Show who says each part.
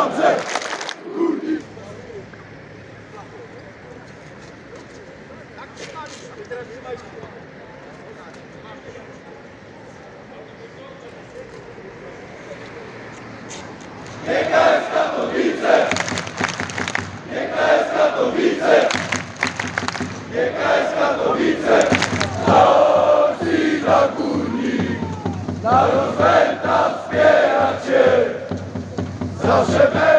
Speaker 1: pieniądze! Piękna jest Katowice! Piękna jest Katowice! Piękna jest Katowice! ci, Osiedla Górnik! Dla rozwoju! nasze